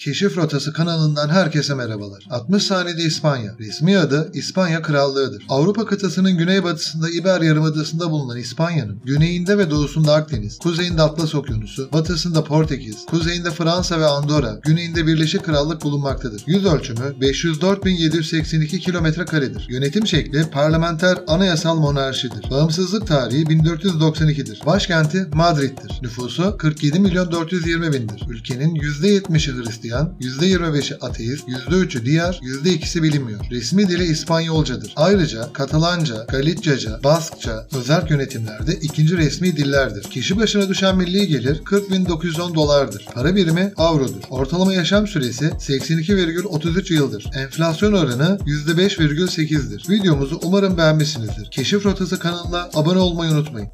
Keşif Rotası kanalından herkese merhabalar. 60 saniyede İspanya. Resmi adı İspanya Krallığı'dır. Avrupa kıtasının güneybatısında İber Yarımadası'nda bulunan İspanya'nın güneyinde ve doğusunda Akdeniz, kuzeyinde Atlas Okyanusu, batısında Portekiz, kuzeyinde Fransa ve Andorra, güneyinde Birleşik Krallık bulunmaktadır. Yüz ölçümü 504.782 kilometre karedir. Yönetim şekli parlamenter anayasal monarşidir. Bağımsızlık tarihi 1492'dir. Başkenti Madrid'dir. Nüfusu 47 milyon 420 bindir. Ülkenin %70'i Hristiyan, %25'i ateist, %3'ü diğer, %2'si bilinmiyor. Resmi dili İspanyolcadır. Ayrıca Katalanca, Galitçaca, Baskça, özel yönetimlerde ikinci resmi dillerdir. Kişi başına düşen milli gelir 40.910 dolardır. Para birimi avrodur. Ortalama yaşam süresi 82,33 yıldır. Enflasyon oranı %5,8'dir. Videomuzu umarım beğenmişsinizdir. Keşif Rotası kanalına abone olmayı unutmayın.